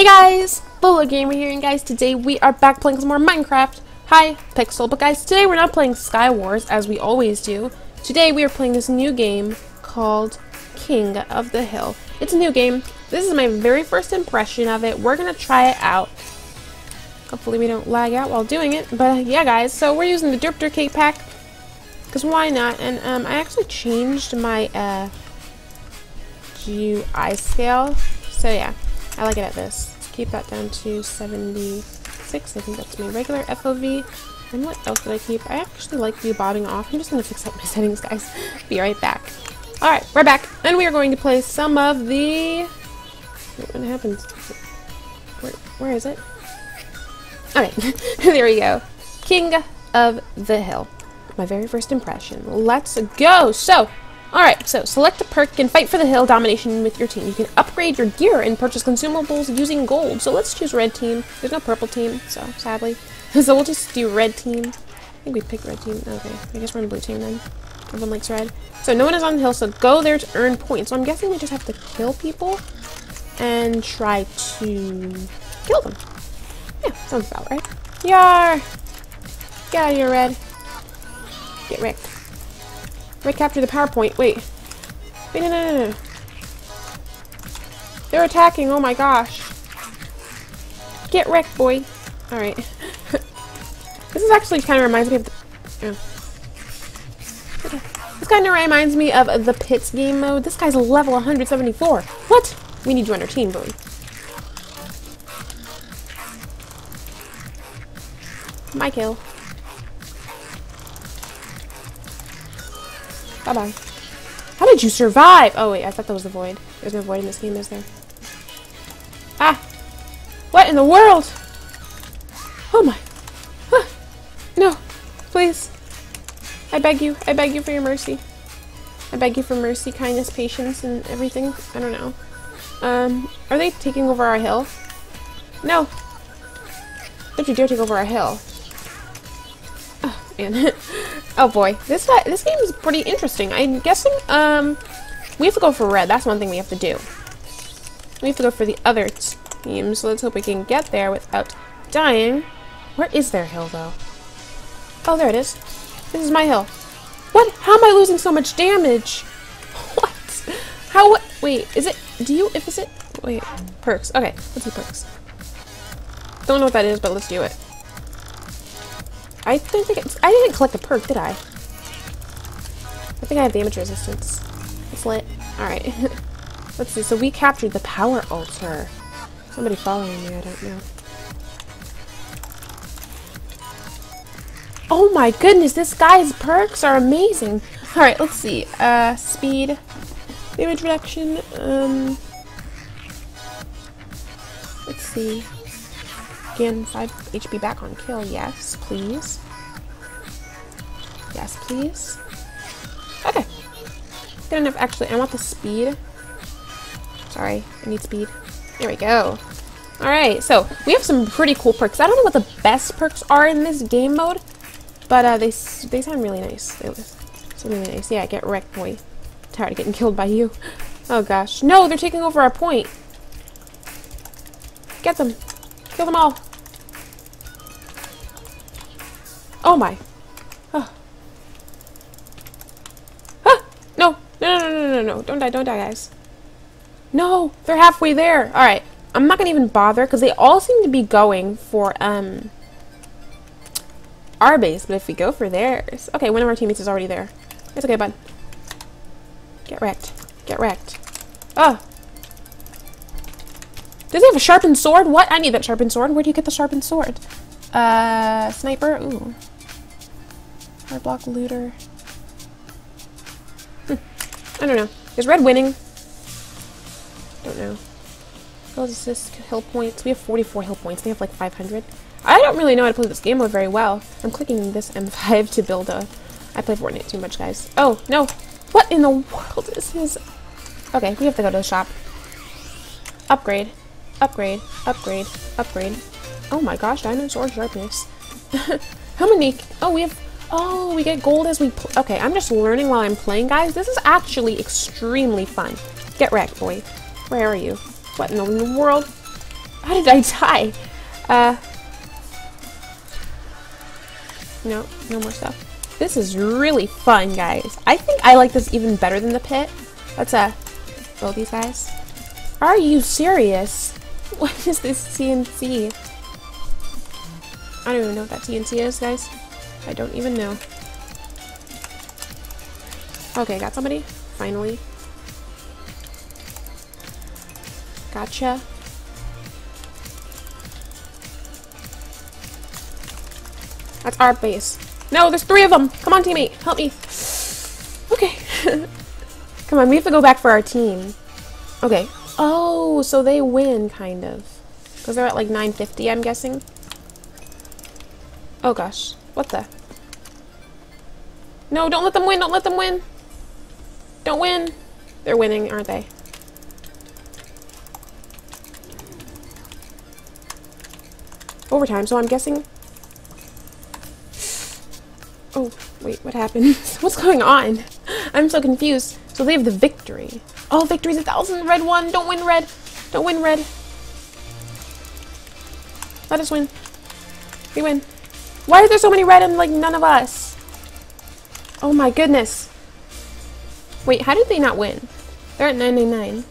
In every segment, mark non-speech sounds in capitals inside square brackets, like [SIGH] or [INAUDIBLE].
Hey guys, Lolo Gamer here, and guys, today we are back playing some more Minecraft. Hi, Pixel, but guys, today we're not playing Sky Wars as we always do. Today we are playing this new game called King of the Hill. It's a new game. This is my very first impression of it. We're gonna try it out. Hopefully we don't lag out while doing it. But yeah, guys, so we're using the Derp Dercade pack. Because why not? And um, I actually changed my uh, GUI scale. So yeah. I like it at this. Keep that down to 76. I think that's my regular FOV. And what else did I keep? I actually like the bobbing off. I'm just going to fix up my [LAUGHS] settings, guys. Be right back. Alright, we're back. And we are going to play some of the... What happens? Where, where is it? Alright, [LAUGHS] there we go. King of the Hill. My very first impression. Let's go! So, Alright, so select a perk and fight for the hill domination with your team. You can upgrade your gear and purchase consumables using gold. So let's choose red team. There's no purple team, so sadly. [LAUGHS] so we'll just do red team. I think we picked red team. Okay, I guess we're in blue team then. Everyone likes red. So no one is on the hill, so go there to earn points. So I'm guessing we just have to kill people and try to kill them. Yeah, sounds about right. Yar! Get out of here, red. Get wrecked. I capture the PowerPoint. Wait. Wait, no, no, no, no. They're attacking. Oh my gosh. Get wrecked, boy. Alright. [LAUGHS] this is actually kind of reminds me of the... Oh. This kind of reminds me of the Pits game mode. This guy's level 174. What? We need you on our team, boy. My kill. Bye-bye. How did you survive? Oh, wait, I thought that was the void. There's no void in this game, is there? Ah! What in the world? Oh my! Ah. No! Please! I beg you. I beg you for your mercy. I beg you for mercy, kindness, patience, and everything. I don't know. Um, are they taking over our hill? No! Don't you dare take over our hill. Oh, man. [LAUGHS] Oh boy, this this game is pretty interesting. I'm guessing um we have to go for red. That's one thing we have to do. We have to go for the other team. So let's hope we can get there without dying. Where is their hill though? Oh, there it is. This is my hill. What? How am I losing so much damage? [LAUGHS] What? How? What? Wait, is it? Do you? If is it? Wait, perks. Okay, let's see perks. Don't know what that is, but let's do it. I don't think it's, I didn't collect a perk, did I? I think I have damage resistance. It's lit. Alright. [LAUGHS] Let's see. So we captured the power altar. Somebody following me, I don't know. Oh my goodness, this guy's perks are amazing. Alright, let's see. Uh, speed. Damage reduction. Um, let's see. Again, 5 HP back on kill. Yes, please. Yes, please. Okay. Good enough. Actually, I want the speed. Sorry, I need speed. There we go. Alright, so we have some pretty cool perks. I don't know what the best perks are in this game mode, but uh, they they sound really nice. They sound really nice. Yeah, get wrecked, boy. tired of getting [LAUGHS] killed by you. Oh gosh. No, they're taking over our point. Get them. Kill them all. Oh my. Oh. Ah! No! No, no, no, no, no, Don't die, don't die, guys. No! They're halfway there! Alright. I'm not gonna even bother, because they all seem to be going for, um... Our base, but if we go for theirs... Okay, one of our teammates is already there. It's okay, bud. Get wrecked. Get wrecked. Oh! Does he have a sharpened sword? What? I need that sharpened sword. Where do you get the sharpened sword? Uh, sniper? Ooh. Hard block looter. Hm. I don't know. Is red winning? Don't know. Goals assist, hill points. We have 44 hill points. They have like 500. I don't really know how to play this game mode very well. I'm clicking this M5 [LAUGHS] to build a... I play Fortnite too much, guys. Oh, no. What in the world is his... Okay, we have to go to the shop. Upgrade. Upgrade. Upgrade. Upgrade. Oh my gosh, diamond sword sharpness. [LAUGHS] How many... Oh, we have Oh, we get gold as we... Okay, I'm just learning while I'm playing, guys. This is actually extremely fun. Get wrecked, boy. Where are you? What in the world? How did I [LAUGHS] die? Uh, no, no more stuff. This is really fun, guys. I think I like this even better than the pit. Let's, uh, build these guys. Are you serious? [LAUGHS] What is this TNT? I don't even know what that TNT is, guys. I don't even know. Okay, got somebody? Finally. Gotcha. That's our base. No, there's three of them! Come on, teammate! Help me! [SIGHS] Okay. [LAUGHS] Come on, we have to go back for our team. Okay. Oh, so they win, kind of. Because they're at like 950, I'm guessing. Oh gosh. What the? No, don't let them win! Don't let them win! Don't win! They're winning, aren't they? Overtime, so I'm guessing Oh, wait, what happened? [LAUGHS] What's going on? I'm so confused. So they have the victory. Oh, victory's a thousand. Red one. Don't win red. Don't win red. Let us win. We win. Why are there so many red and like none of us? Oh my goodness. Wait, how did they not win? They're at 999.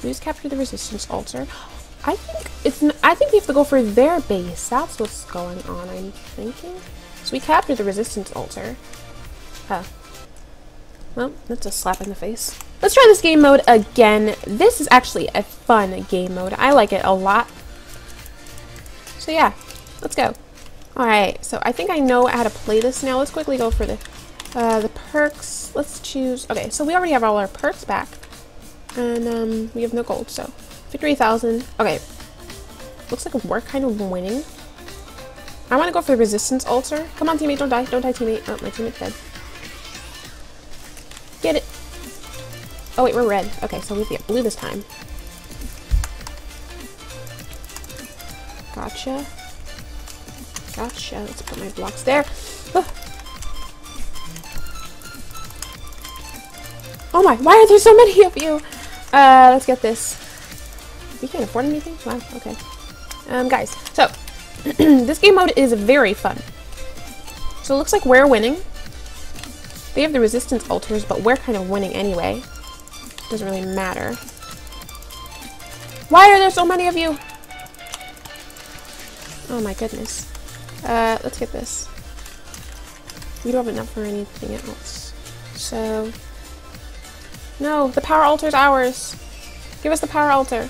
Please capture the resistance altar. I think it's. I think we have to go for their base. That's what's going on. I'm thinking. So we captured the resistance altar. Huh. Well, that's a slap in the face. Let's try this game mode again. This is actually a fun game mode. I like it a lot. So yeah, let's go. Alright, so I think I know how to play this now. Let's quickly go for the, uh, the perks. Let's choose... Okay, so we already have all our perks back. And um, we have no gold, so 53,000. Okay. Looks like we're kind of winning. I want to go for the resistance altar. Come on, teammate. Don't die. Don't die, teammate. Oh, my teammate's dead. Get it. Oh, wait. We're red. Okay, so we get blue this time. Gotcha. Gotcha. Let's put my blocks there. Oh. oh my, why are there so many of you? Uh, let's get this. We can't afford anything? Wow, okay. Um, guys, so, [CLEARS THROAT] this game mode is very fun. So it looks like we're winning. They have the resistance altars, but we're kind of winning anyway. Doesn't really matter. Why are there so many of you? Oh my goodness. Uh, let's get this. We don't have enough for anything else. So... No, the power altar is ours. Give us the power altar.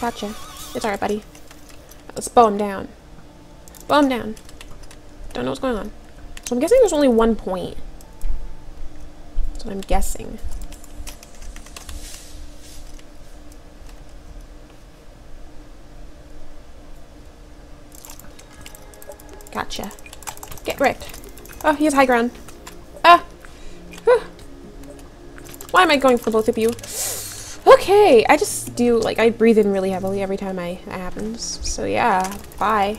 Gotcha. It's alright, buddy. Let's bow him down. Bow him down. Don't know what's going on. So I'm guessing there's only one point. That's what I'm guessing. Gotcha. Get wrecked. Oh, he has high ground. Ah! Whew. Why am I going for both of you? Okay, I just do, like, I breathe in really heavily every time I that happens. So yeah, bye.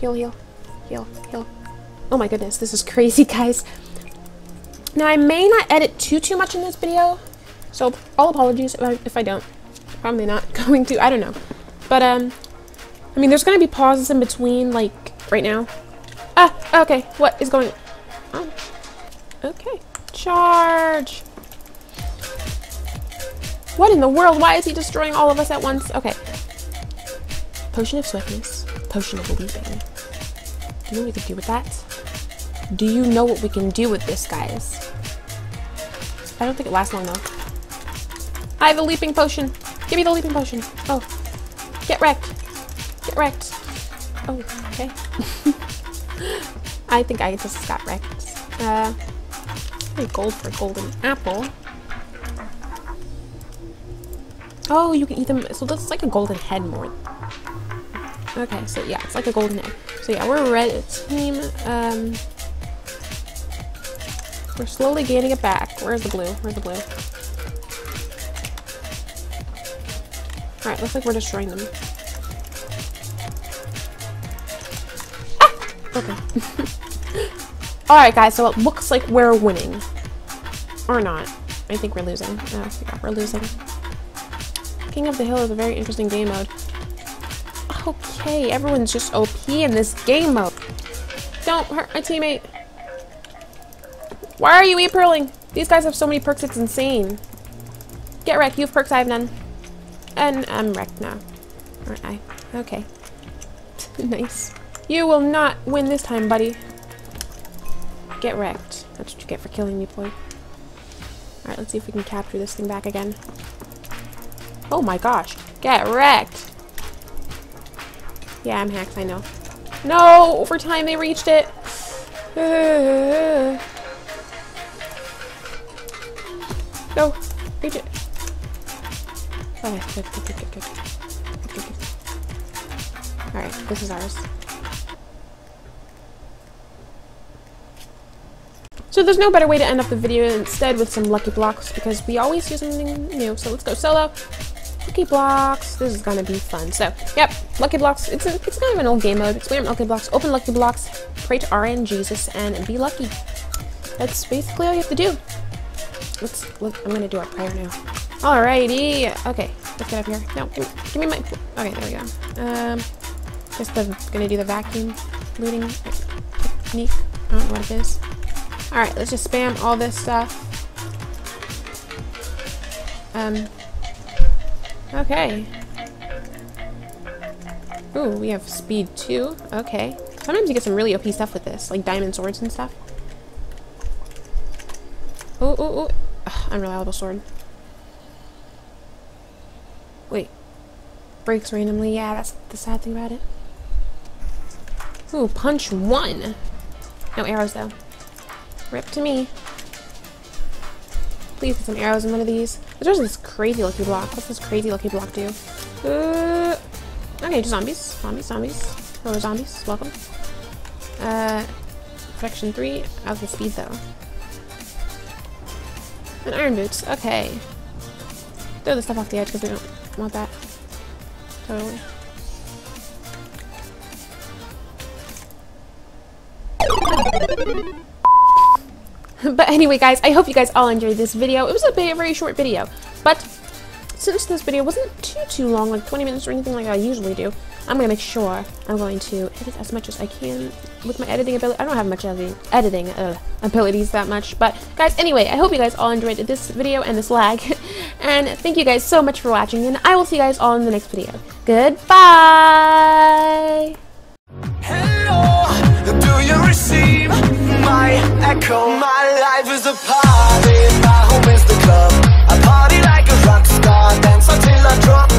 Heal, heal, heal, heal. Oh my goodness, this is [LAUGHS] crazy, guys. Now, I may not edit too, too much in this video, so all apologies if I, if I don't. Probably not [LAUGHS] going to, I don't know. But, um, I mean, there's to be pauses in between, like, right now. Ah, okay, what is going on? Okay, charge! What in the world? Why is he destroying all of us at once? Okay. Potion of Swiftness. Potion of Leaping. Do you know what we can do with that? Do you know what we can do with this, guys? I don't think it lasts long, though. I have a Leaping Potion. Give me the Leaping Potion. Oh. Get wrecked. Get wrecked. Oh, okay. [LAUGHS] I think I just got wrecked. Uh, gold for golden apple. Oh, you can eat them. So that's like a golden head more. Okay, so yeah, it's like a golden egg. So yeah, we're red team. Um, we're slowly gaining it back. Where's the blue? Where's the blue? Alright, looks like we're destroying them. Ah! Okay. [LAUGHS] Alright, guys, so it looks like we're winning. Or not. I think we're losing. Oh, yeah, we're losing. King of the Hill is a very interesting game mode. Okay, everyone's just OP in this game mode. Don't hurt my teammate. Why are you e-pearling? These guys have so many perks, it's insane. Get wrecked. You have perks, I have none. And I'm wrecked now. Aren't I? Okay. [LAUGHS] nice. You will not win this time, buddy. Get wrecked. That's what you get for killing me, boy. Alright, let's see if we can capture this thing back again. Oh my gosh. Get wrecked. Yeah, I'm hacked, I know. No! Over time they reached it. [SIGHS] No! Reach it. Okay, good, good. good, good, good. Alright, this is ours. So there's no better way to end up the video instead with some lucky blocks because we always do something new. So let's go solo. Lucky blocks. This is gonna be fun. So, yep, lucky blocks. It's a, it's kind of an old game mode. It's Explain lucky blocks. Open lucky blocks. Pray to RNGesus and be lucky. That's basically all you have to do. Let's. Let, I'm gonna do our prayer now. Alrighty. Okay, let's get up here. No, give me, give me my. Okay, there we go. Um, just the, gonna do the vacuum looting technique. I don't know what it is. Alright, let's just spam all this stuff. Um, okay. Ooh, we have speed 2. Okay. Sometimes you get some really OP stuff with this, like diamond swords and stuff. Ooh, ooh, ooh. Ugh, unreliable sword. Wait. Breaks randomly. Yeah, that's the sad thing about it. Ooh, punch one. No arrows, though. Rip to me. Please put some arrows in one of these. There's this crazy lucky block. What's this crazy lucky block do? Uh, okay, just zombies. Zombies, zombies. Hello, zombies. Welcome. Uh, protection 3. How's the speed, though? And iron boots. Okay. Throw the stuff off the edge because we don't want that. Totally. [LAUGHS] but anyway, guys, I hope you guys all enjoyed this video. It was a very short video, but since this video wasn't too, too long, like 20 minutes or anything like I usually do, I'm going to make sure I'm going to edit as much as I can with my editing ability. I don't have much editing, editing uh, abilities that much, but guys, anyway, I hope you guys all enjoyed this video and this lag, [LAUGHS] and thank you guys so much for watching, and I will see you guys all in the next video. Goodbye! receive my echo My life is a party, my home is the club. I party like a rock star, dance until I drop